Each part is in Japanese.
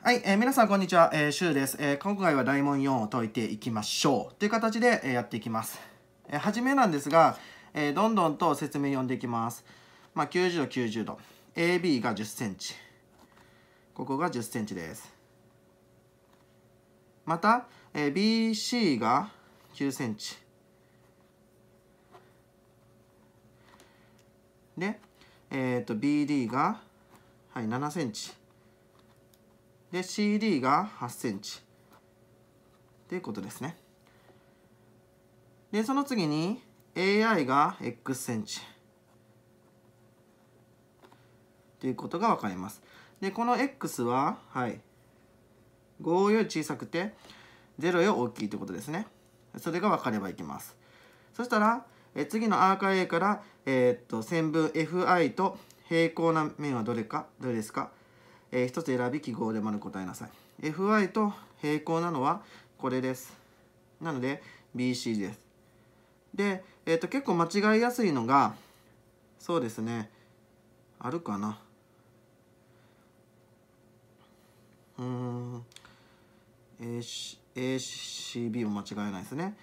はい、えー皆さんこんにちは、えー、シュウです、えー今回は大問4を解いていきましょう。という形で、えーやっていきます、えー、初めなんですが、えーどんどんと説明読んでいきます。まあ90度90度。AB が1 0センチ。ここが1 0センチです。また、えー BC が9センチ。で、えー、と BD が、はい、7センチ。で CD が8センチ。っていうことですね。でその次に AI が X センチ。っていうことが分かります。でこの X ははい。5より小さくて0より大きいということですね。それが分かればいきます。そしたらえ次のアーカ A から、えーっと線分 FI と平行な面はどれかどれですか？えー一つ選び記号で丸答えなさい。FI と平行なのはこれです。なので BC です。で、えー、と結構間違いやすいのがそうですね。あるかな。うん。AC ACB も間違いないですね。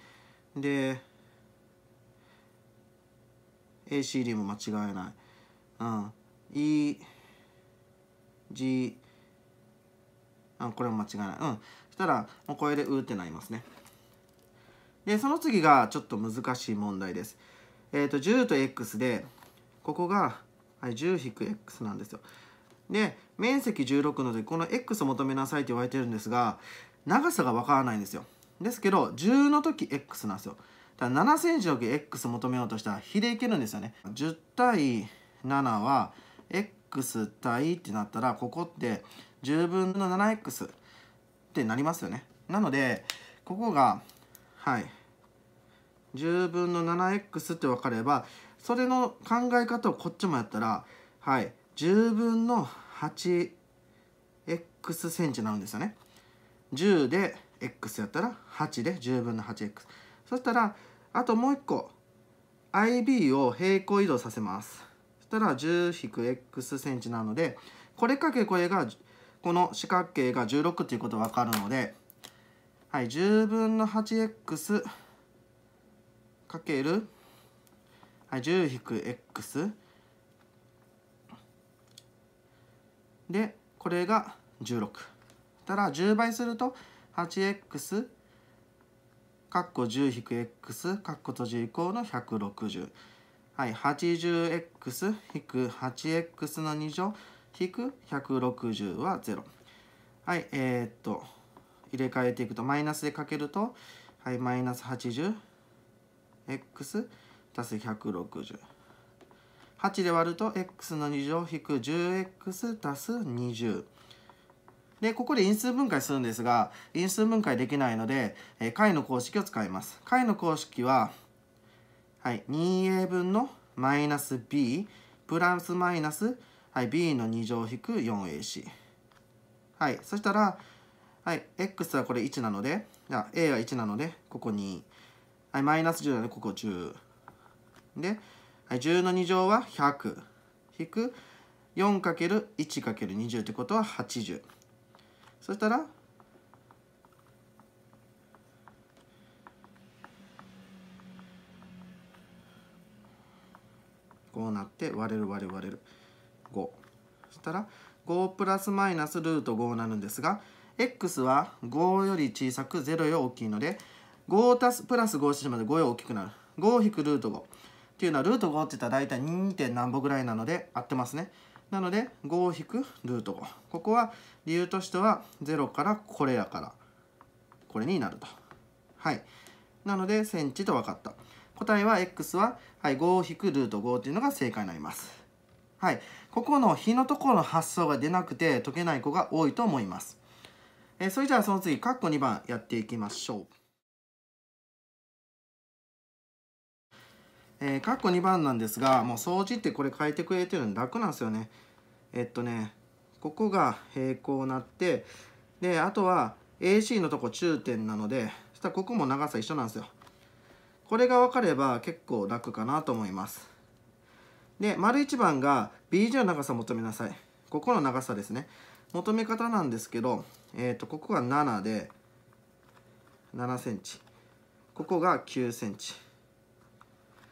で ACD も間違いない。うん。E G あこれも間違いない。うん。そしたらもうこれでうってなりますね。でその次がちょっと難しい問題です。えっ、と10と x でここが、はい、10-x なんですよ。で面積16のでこの x を求めなさいって言われてるんですが長さがわからないんですよ。ですけど10の時 x なんですよ。だから7センチの時 x 求めようとしたら比でいけるんですよね。10対7は対ってなったらここって10分の 7x ってなりますよね。なのでここがはい。10分の 7x って分かればそれの考え方をこっちもやったらはい。10分の 8x センチになるんですよね。10で x やったら8で10分の 8x そしたらあともう一個。IB を平行移動させます。したら 10-x センチなのでこれかけこれがこの四角形が16っていうことが分かるのではい10分の 8x かける、はい、10-x でこれが16たら10倍すると 8x かっこ 10-x かっこ閉じ以降の160はい 80x-8x の2乗引く160は0はいえー、っと入れ替えていくとマイナスでかけるとはいマイナス 80x 足す160 8で割ると x の2乗引く 10x 足す20でここで因数分解するんですが因数分解できないので、えー解の公式を使います。解の公式は、はい、2a 分のマイナス b プラスマイナス、はい、b の2乗引く 4ac はい。そしたら、はい、x はこれ1なのでじゃあ a は1なのでここ2、はい、マイナス10なのでここ10で、はい、10の2乗は100引く 4×1×20 ってことは80そしたらこうなって割れる割れる割れる。5そしたら5プラスマイナスルート5になるんですが x は5より小さく0より大きいので5たすプラス5してまで5よ大きくなる。5引くルート5っていうのはルート5って言ったら大体 2. 点何歩ぐらいなので合ってますね。なので5引くルート5ここは理由としては0からこれやからこれになると。はい。なのでセンチと分かった。答えは x は、はい、5引くルート5っていうのが正解になります。はい。ここの比のところの発想が出なくて解けない子が多いと思います。えーそれじゃあその次括弧2番やっていきましょう。えー、括弧2番なんですがもう掃除ってこれ書いてくれてるん楽なんですよね。えっとねここが平行なってであとは AC のとこ中点なのでそしたらここも長さ一緒なんですよ。これが分かれば結構楽かなと思います。で丸1番が BJ の長さ求めなさい。ここの長さですね。求め方なんですけど、えー、とここが7で7センチ。ここが9センチ。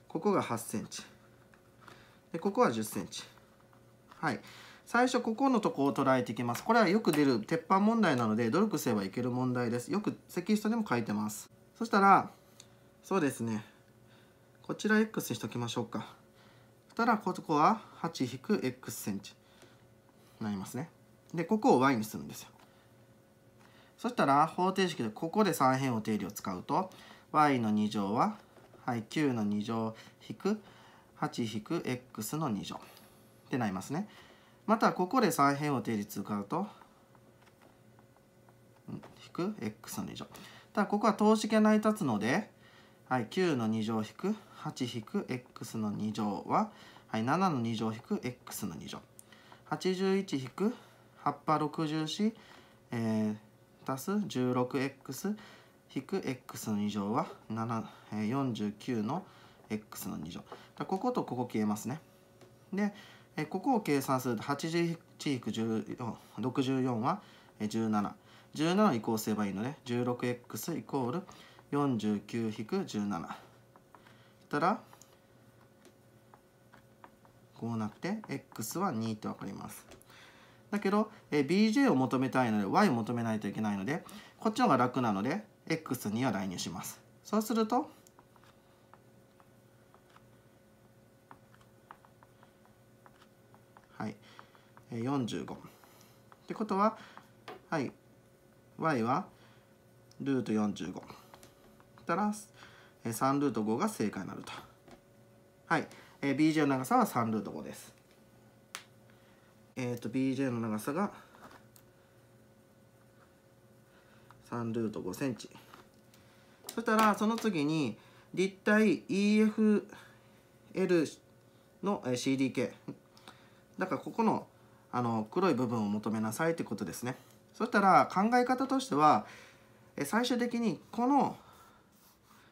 ここが8センチ。でここは10センチ。はい。最初ここのとこを捉えていきます。これはよく出る鉄板問題なので努力すればいける問題です。よくテキストでも書いてます。そしたらそうですねこちら x にしときましょうかそしたらここは 8-x センチなりますねでここを y にするんですよそしたら方程式でここで三辺応定理を使うと y の2乗は、はい、9の2乗引く 8-x の2乗ってなりますね。またここで三辺を定理使うと引く x の2乗。ただここは等式が成り立つので、はい、9の2乗引く8引く x の2乗は、はい、7の2乗引く x の2乗。81引く8波64、えー、足す 16x 引く x の2乗は7、えー、49の x の2乗。こことここ消えますね。で、えここを計算すると81引く64は17。17を移行すればいいので 16x イコール49-17。したらこうなって x は2って分かります。だけど、え bj を求めたいので y を求めないといけないのでこっちの方が楽なので x2 は代入します。そうするとはい、45。ってことは、はい、y はルート45。たら、3ルート5が正解になると。はい、えー、BJ の長さは3ルート5です。えっ、ー、と、BJ の長さが3ルート5センチ。そしたら、その次に、立体 EFL の CDK だからここのあの黒い部分を求めなさいってことですね。そしたら考え方としては最終的にこの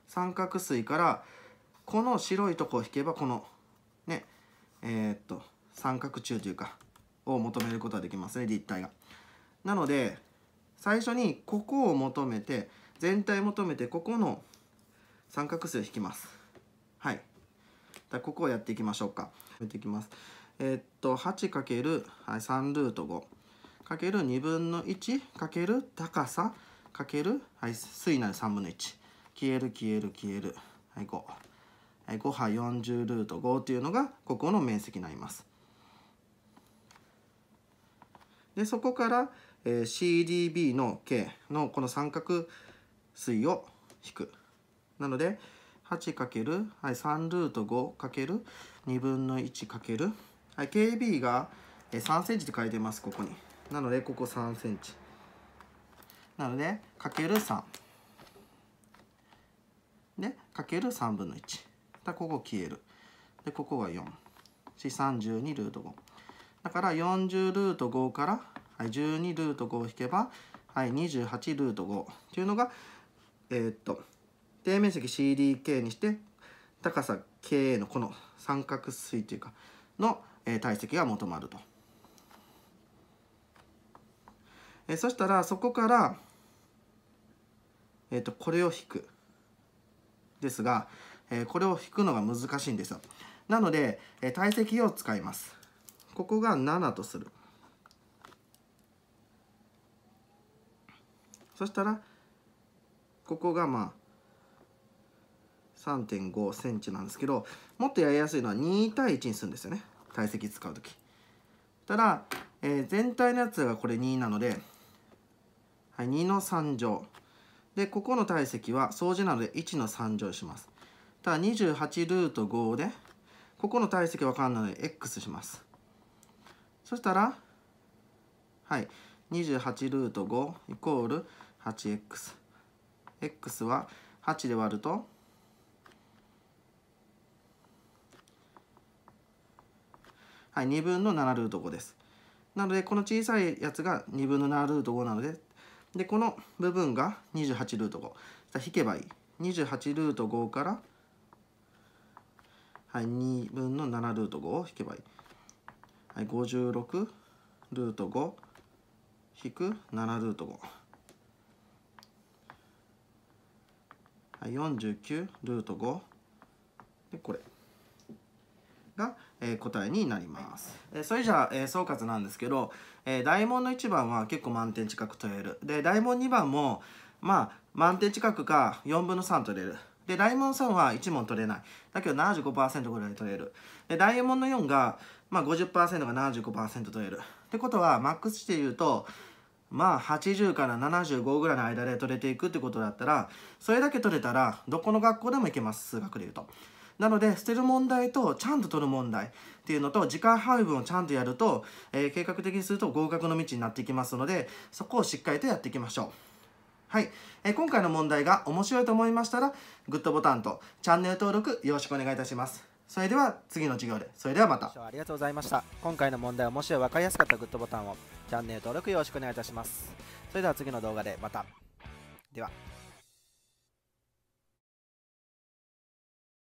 三角錐からこの白いとこを引けばこのねえー、っと三角柱というかを求めることができますね立体が。なので最初にここを求めて全体求めてここの三角錐を引きます。はい。だここをやっていきましょうか。やっていきます。えー、っと 8× はい、3ルート5かける2分の1かける高さかける、はい、水なる3分の1消える消える消える、はい、5、はい、5波40ルート5というのがここの面積になりますでそこから、えー、CDB の K のこの三角錐を引くなので 8× はい、3ルート5かける2分の1かけるはい、KB が3センチって書いてます、ここに。なので、ここ3センチ。なので、かける3。かける3分の1。だここ消える。で、ここが4。し、32ルート5。だから、40ルート5から、はい、12ルート5を引けば、はい、28ルート5っていうのが、えー、っと、底面積 CDK にして、高さ KA のこの三角錐というか、のえ体積が求まると。えそしたらそこから、えーと、これを引くですが、えこれを引くのが難しいんですよ。なので、え体積を使います。ここが7とする。そしたらここがまあ3.5センチなんですけどもっとやりやすいのは2対1にするんですよね。体積使う時ただ、えー、全体のやつがこれ2なので、はい、2の3乗でここの体積は相似なので1の3乗します。ただ28ルート5でここの体積分かんないので x します。そしたらはい28ルート5イコール 8x x は8で割るとはい、2分の7ルート5です。なので、この小さいやつが2分の7ルート5なので、で、この部分が28ルート5。引けばいい。28ルート5から、はい、2分の7ルート5を引けばいい。はい、56ルート5引く7ルート5はい49ルート5でこれが、え、答えになります、え、それじゃあ、え、総括なんですけど、え、大問の1番は結構満点近く取れる。で大問2番もまあ満点近くか4分の3取れる。で大問3は1問取れない。だけど75%ぐらい取れる。で大問の4が、まあ50%、が75%取れる。ってことはマックスして言うとまあ80から75ぐらいの間で取れていくってことだったらそれだけ取れたらどこの学校でも行けます。数学で言うと。なので捨てる問題とちゃんと取る問題っていうのと時間配分をちゃんとやると、えー、計画的にすると合格の道になっていきますのでそこをしっかりとやっていきましょう。はい、えー、今回の問題が面白いと思いましたらグッドボタンとチャンネル登録よろしくお願いいたします。それでは次の授業で。それではまた。ありがとうございました。今回の問題面白い分かりやすかったグッドボタンをチャンネル登録よろしくお願いいたします。それでは次の動画でまた。では。